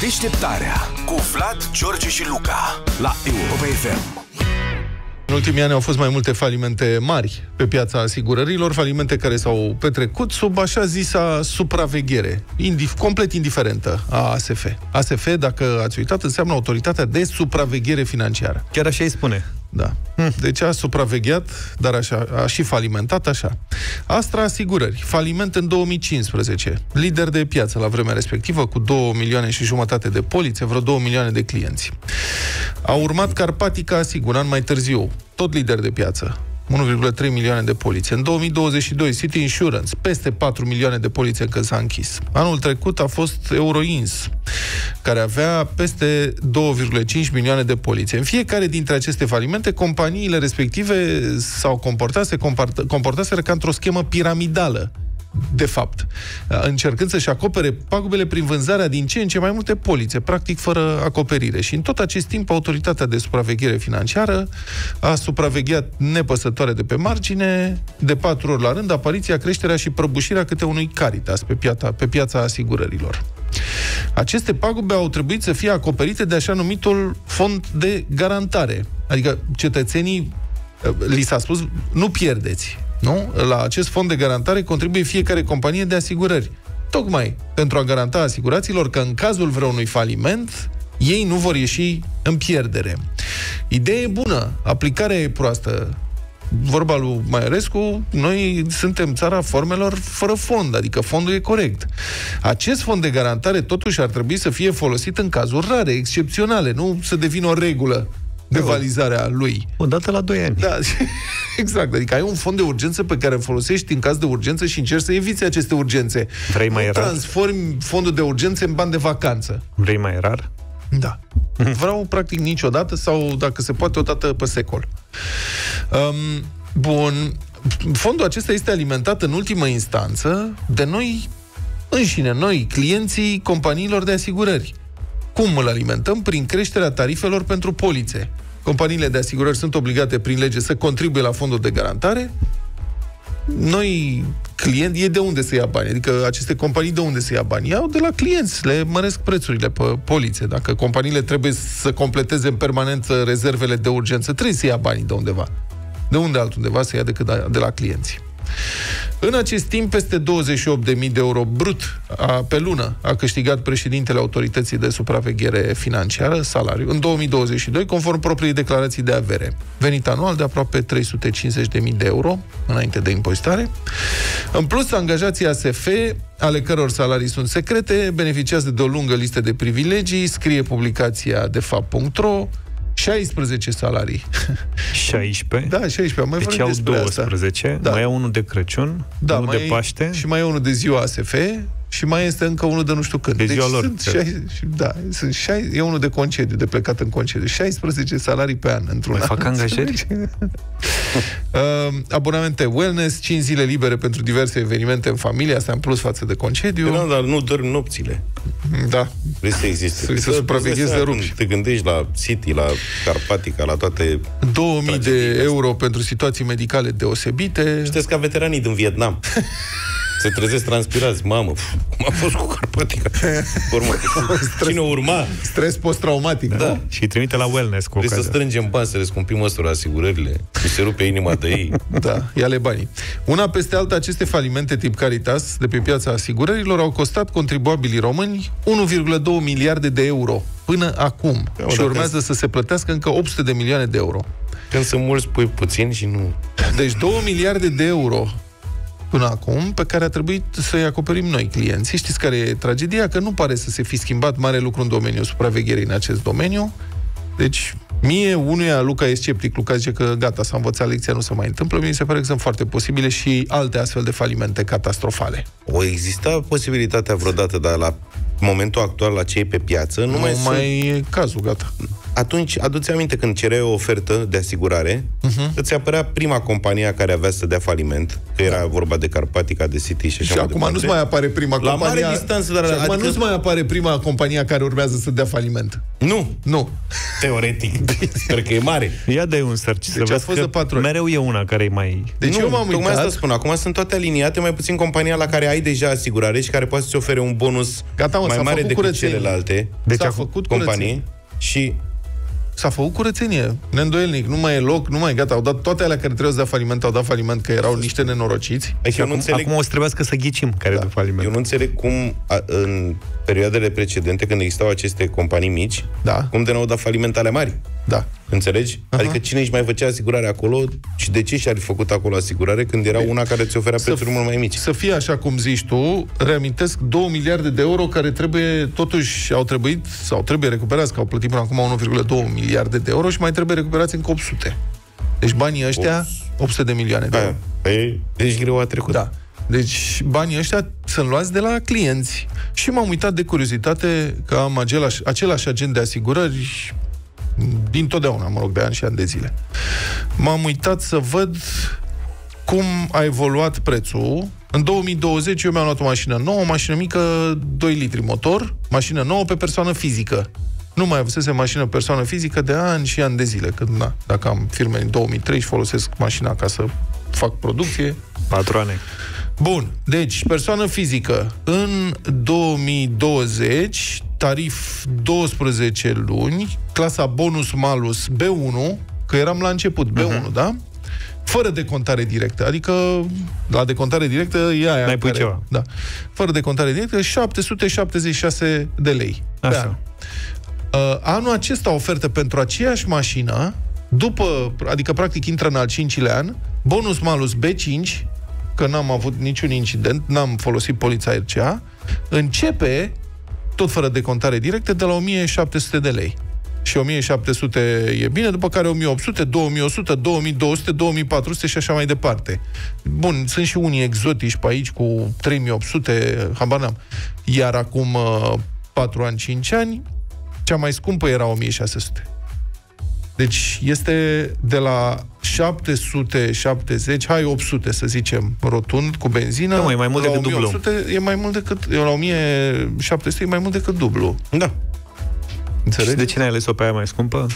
Deșteptarea cu Vlad, George și Luca la Europa FM. În ultimii ani au fost mai multe falimente mari pe piața asigurărilor, falimente care s-au petrecut sub așa zisa supraveghere, indif- complet indiferentă a ASF. ASF, dacă ați uitat, înseamnă Autoritatea de Supraveghere Financiară. Chiar așa îi spune. Da. Deci a supravegheat, dar așa, a și falimentat așa. Astra Asigurări, faliment în 2015, lider de piață la vremea respectivă, cu 2 milioane și jumătate de polițe, vreo 2 milioane de clienți. A urmat Carpatica Asigur, an mai târziu, tot lider de piață, 1,3 milioane de polițe. În 2022, City Insurance, peste 4 milioane de polițe încă s-a închis. Anul trecut a fost Euroins, care avea peste 2,5 milioane de polițe. În fiecare dintre aceste falimente, companiile respective s-au comportat, se comportaseră ca într-o schemă piramidală de fapt, încercând să-și acopere pagubele prin vânzarea din ce în ce mai multe polițe, practic fără acoperire. Și în tot acest timp, autoritatea de supraveghere financiară a supravegheat nepăsătoare de pe margine, de patru ori la rând, apariția, creșterea și prăbușirea câte unui caritas pe piața, pe piața asigurărilor. Aceste pagube au trebuit să fie acoperite de așa numitul fond de garantare. Adică cetățenii li s-a spus, nu pierdeți, nu? La acest fond de garantare contribuie fiecare companie de asigurări. Tocmai pentru a garanta asiguraților că în cazul vreunui faliment, ei nu vor ieși în pierdere. Ideea e bună, aplicarea e proastă. Vorba lui Maiorescu, noi suntem țara formelor fără fond, adică fondul e corect. Acest fond de garantare totuși ar trebui să fie folosit în cazuri rare, excepționale, nu să devină o regulă de valizarea lui. O dată la 2 ani. Da, exact. Adică ai un fond de urgență pe care îl folosești în caz de urgență și încerci să eviți aceste urgențe. Vrei mai nu rar? transformi fondul de urgență în bani de vacanță. Vrei mai rar? Da. Vreau practic niciodată sau, dacă se poate, o dată pe secol. Um, bun. Fondul acesta este alimentat în ultimă instanță de noi înșine, noi, clienții companiilor de asigurări. Cum îl alimentăm? Prin creșterea tarifelor pentru polițe. Companiile de asigurări sunt obligate prin lege să contribuie la fondul de garantare. Noi, client, e de unde să ia bani? Adică aceste companii de unde să ia bani? Iau de la clienți, le măresc prețurile pe polițe. Dacă companiile trebuie să completeze în permanență rezervele de urgență, trebuie să ia banii de undeva. De unde altundeva să ia decât de la clienți. În acest timp, peste 28.000 de euro brut a, pe lună a câștigat președintele Autorității de Supraveghere Financiară, salariu, în 2022, conform propriei declarații de avere. Venit anual de aproape 350.000 de euro, înainte de impozitare. În plus, angajații ASF, ale căror salarii sunt secrete, beneficiază de o lungă listă de privilegii, scrie publicația de fapt.ro, 16 salarii. 16? Da, 16. Mai deci au 12, asta. da. mai au unul de Crăciun, da, unul de Paște. Și mai e unul de ziua ASF și mai este încă unul de nu știu când. De ziua deci lor. Sunt șai, da, sunt șai, e unul de concediu, de plecat în concediu. 16 salarii pe an într-un mai an. fac angajări? Uh, abonamente wellness, 5 zile libere pentru diverse evenimente în familie, asta în plus față de concediu. Nu, dar nu dormi nopțile. Da. Vrei să existe. Să, să supraveghezi de rupi. Te gândești la City, la Carpatica, la toate... 2000 de euro pentru situații medicale deosebite. Știți ca veteranii din Vietnam. Se trezesc transpirați. Mamă, cum a fost cu Carpatica? Urma. Cine urma? Stres post-traumatic, da. Nu? Și trimite la wellness cu Trebuie să strângem bani, să le scumpim măsuri asigurările. Mi se rupe inima de ei. Da, ia-le banii. Una peste alta, aceste falimente tip Caritas de pe piața asigurărilor au costat contribuabilii români 1,2 miliarde de euro până acum. Eu, și urmează să se plătească încă 800 de milioane de euro. Când sunt mulți, pui puțin și nu... Deci 2 miliarde de euro până acum, pe care a trebuit să-i acoperim noi clienții. Știți care e tragedia? Că nu pare să se fi schimbat mare lucru în domeniul supravegherii în acest domeniu. Deci, mie, unuia, Luca e sceptic, Luca zice că gata, s-a învățat lecția, nu se mai întâmplă. Mie se pare că sunt foarte posibile și alte astfel de falimente catastrofale. O exista posibilitatea vreodată, dar la momentul actual, la cei pe piață, nu, nu mai, mai sunt... e cazul, gata. Atunci, adu-ți aminte, când cereai o ofertă de asigurare, uh-huh. îți apărea prima companie care avea să dea faliment, că era vorba de Carpatica, de City și așa Și acum nu-ți mai apare prima La companie. mare distanță, dar și acum adică- nu-ți mai apare prima companie care urmează să dea faliment. Nu, Nu. teoretic. Sper că e mare. Ia de un search să Deci a vezi fost că de patru ori. mereu e una care e mai... Deci nu, eu m-am tocmai uitat. asta spun. Acum sunt toate aliniate, mai puțin compania la care ai deja asigurare și care poate să-ți ofere un bonus Gata, mă, mai s-a mare făcut decât curățenie. celelalte Deci Deci s-a a făcut companii. companie. Și S-a făcut curățenie, neîndoielnic, nu mai e loc, nu mai e gata. Au dat toate alea care trebuie să dea faliment, au dat faliment că erau niște nenorociți. Aici eu nu Acum, înțeleg acum o să trebuiască să ghicim care da. dă faliment. Eu nu înțeleg cum a, în perioadele precedente, când existau aceste companii mici, Da. cum de n-au dat faliment ale mari. Da. Înțelegi? Aha. Adică cine își mai făcea asigurare acolo și de ce și-ar fi făcut acolo asigurare când era una care ți oferea prețuri mult mai mici? Să fie așa cum zici tu, reamintesc 2 miliarde de euro care trebuie, totuși, au trebuit, sau trebuie recuperați, că au plătit până acum 1,2 miliarde de euro și mai trebuie recuperați încă 800. Deci banii ăștia, 800 de milioane de euro. Aia. Păi, deci greu a trecut. Da. Deci banii ăștia sunt luați de la clienți. Și m-am uitat de curiozitate că am același, același agent de asigurări din totdeauna, mă rog, de ani și ani de zile. M-am uitat să văd cum a evoluat prețul. În 2020 eu mi-am luat o mașină nouă, o mașină mică, 2 litri motor, mașină nouă pe persoană fizică. Nu mai avusese mașină persoană fizică de ani și ani de zile. Când, na, dacă am firme în 2003 și folosesc mașina ca să fac producție, Patroane. Bun, deci persoană fizică în 2020 tarif 12 luni, clasa bonus malus B1, că eram la început B1, uh-huh. da? Fără decontare directă, adică la decontare directă e aia Mai pui care, ceva. Da. Fără decontare directă 776 de lei. pe Așa. an. Uh, anul acesta ofertă pentru aceeași mașină, după, adică practic intră în al cincilea an, bonus malus B5, că n-am avut niciun incident, n-am folosit polița RCA, începe, tot fără decontare directă, de la 1700 de lei. Și 1700 e bine, după care 1800, 2100, 2200, 2400 și așa mai departe. Bun, sunt și unii exotici pe aici cu 3800, habar n-am. Iar acum uh, 4 ani, 5 ani, cea mai scumpă era 1600. Deci este de la 770, hai 800 să zicem, rotund, cu benzină. Da, mă, e mai mult la decât dublu. 1800 E mai mult decât, la 1700 e mai mult decât dublu. Da. Înțelegi? Și de ce n-ai ales-o pe aia mai scumpă?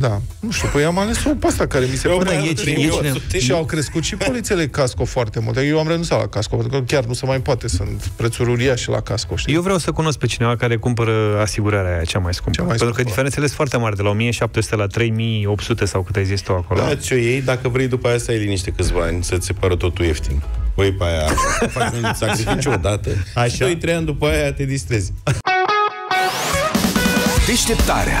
Da. Nu știu, păi am ales-o pe asta care mi se Eu, pare da, e atât de cine- e mișto. cine- Și au crescut și polițele casco foarte mult. Eu am renunțat la casco, pentru că chiar nu se mai poate. Sunt prețuri uriașe la casco, știi? Eu vreau să cunosc pe cineva care cumpără asigurarea aia cea mai scumpă. Cea mai Pentru că scumpă. diferențele sunt foarte mari, de la 1700 la 3800 sau cât ai zis tu acolo. Da, ce ei, dacă vrei după aia să ai liniște câțiva ani, să-ți se pară totul ieftin. Păi pe aia, faci un sacrificiu odată. Așa. Și 2-3 ani după aia te distrezi. Deșteptarea